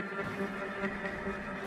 Thank you.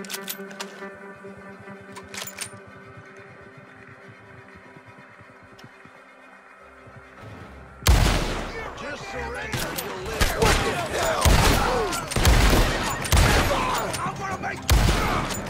Just surrender you'll live. What the hell? I'm gonna make...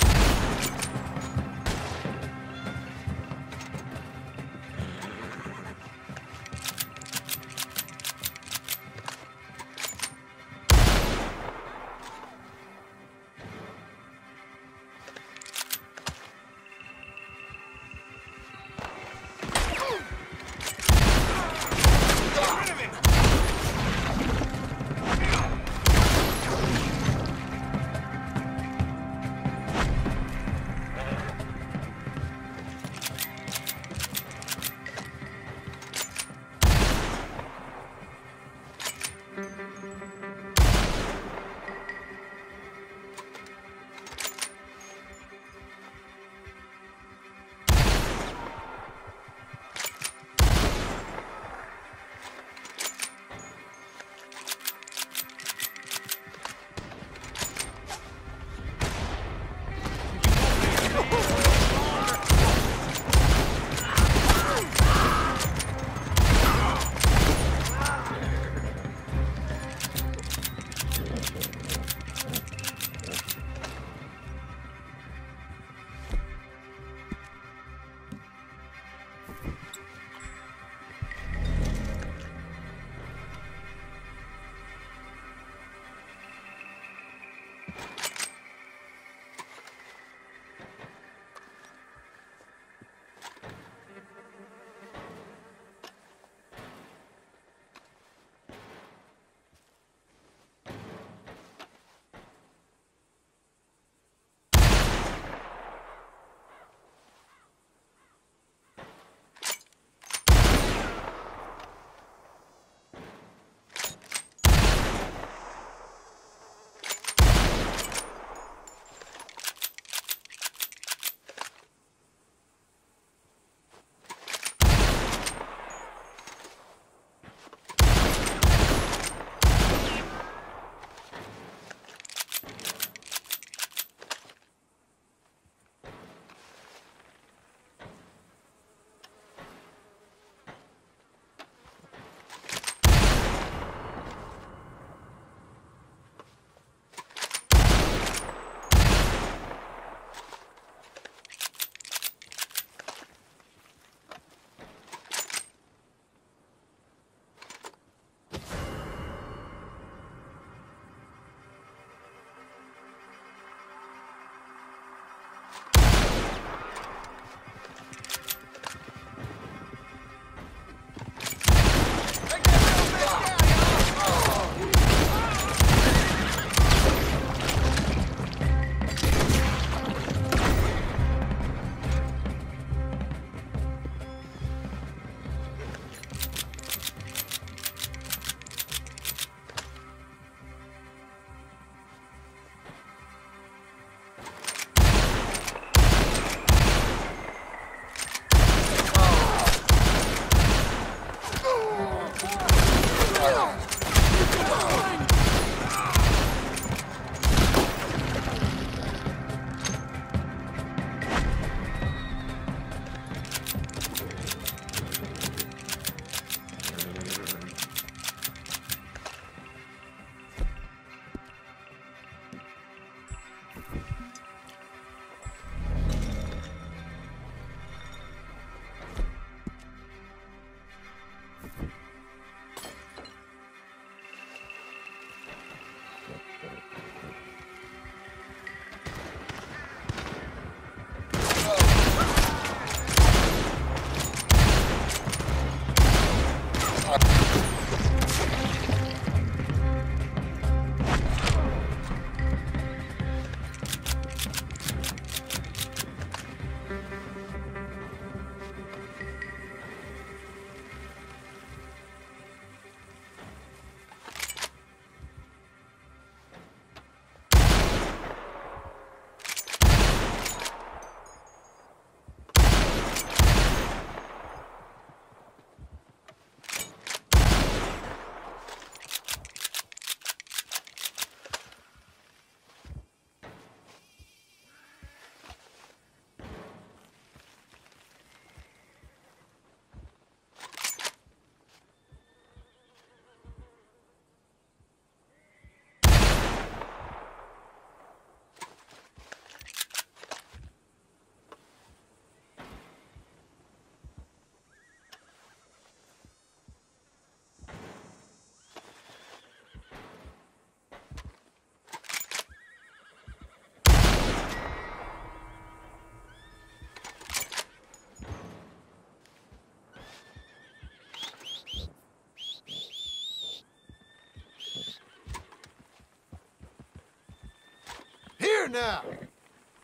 now.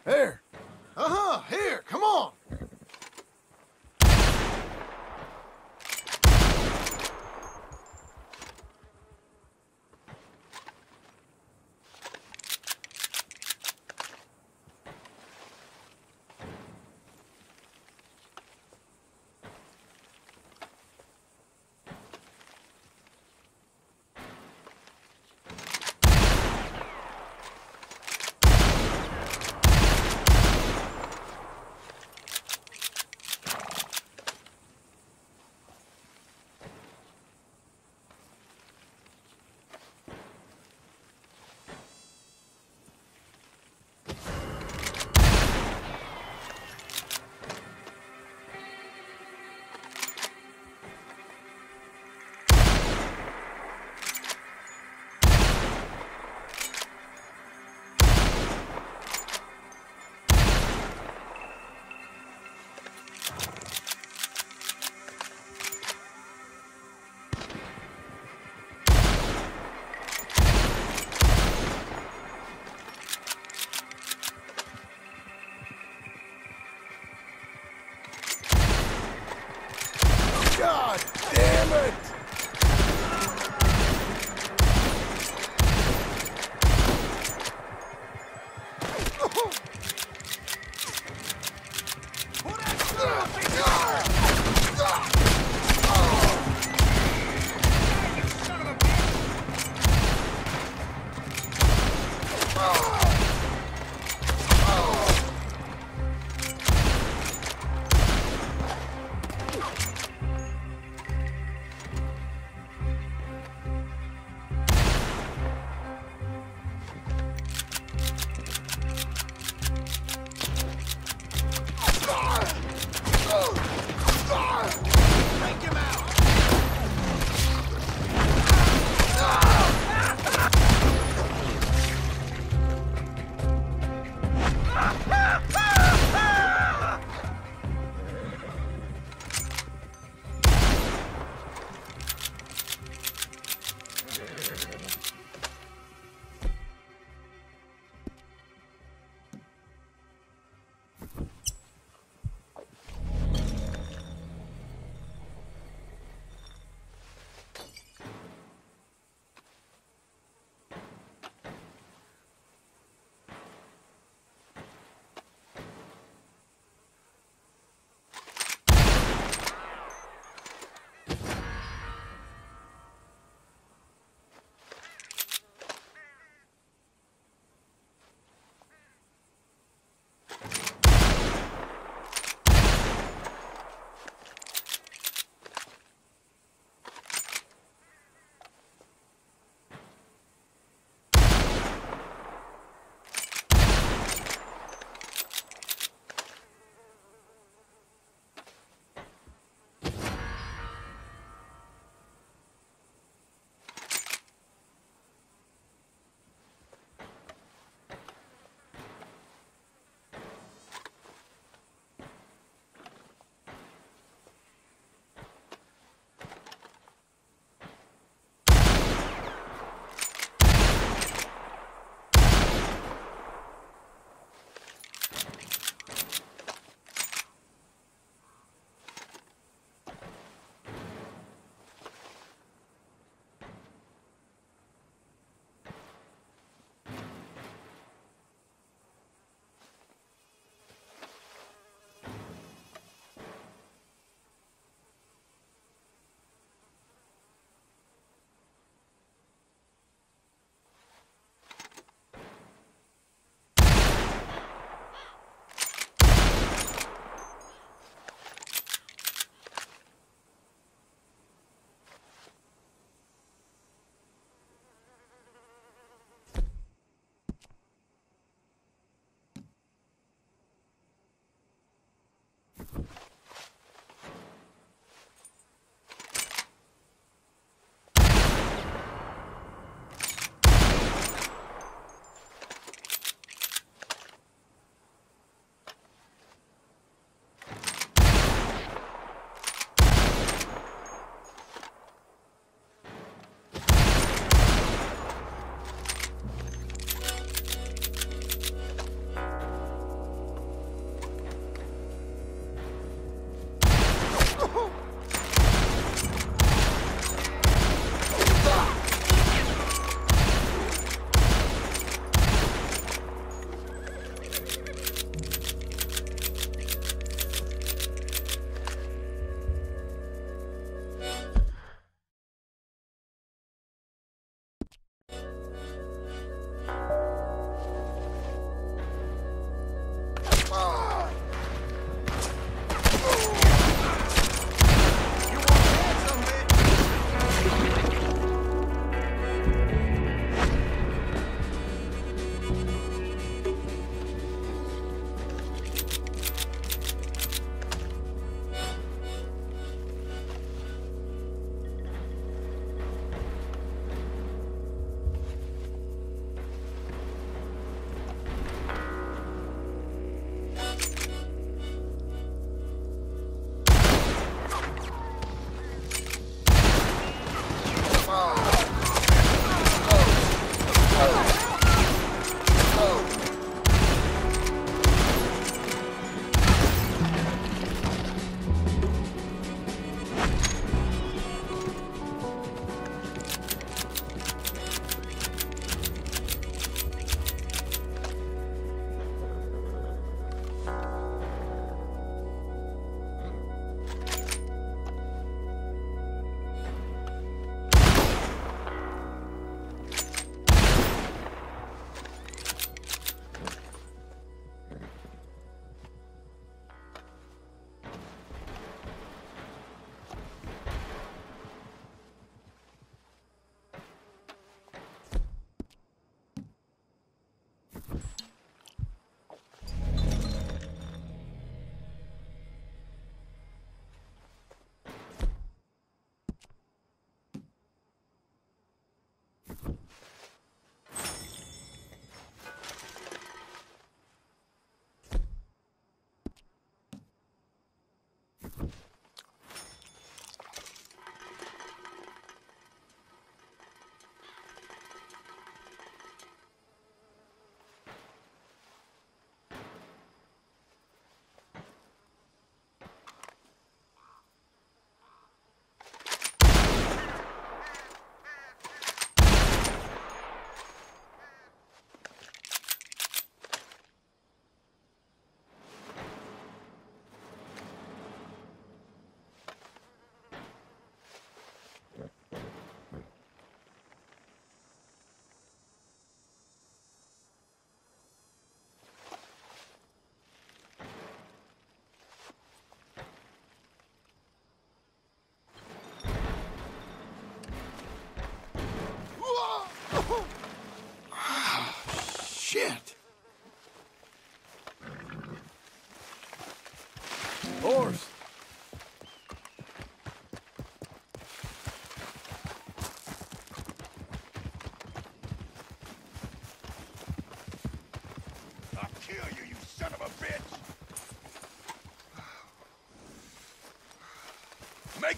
Here. Uh-huh, here, come on.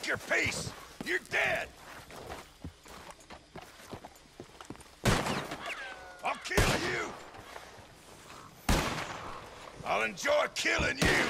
your peace! You're dead! I'll kill you! I'll enjoy killing you!